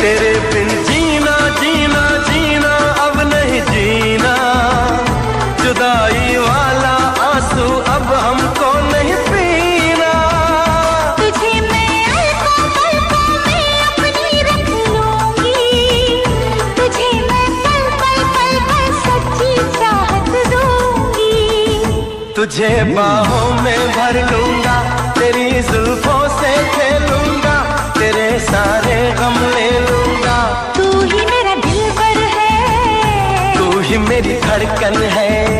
तेरे बिन जीना जीना जीना अब नहीं जीना। जुदाई वाला आँसू अब हमको नहीं पीना। तुझे मैं में अपनी रख लूँगी। तुझे मैं पल पल पल पल सच्ची चाहत दूँगी। तुझे बाहों में भर लूँगा मेरी धड़कन है।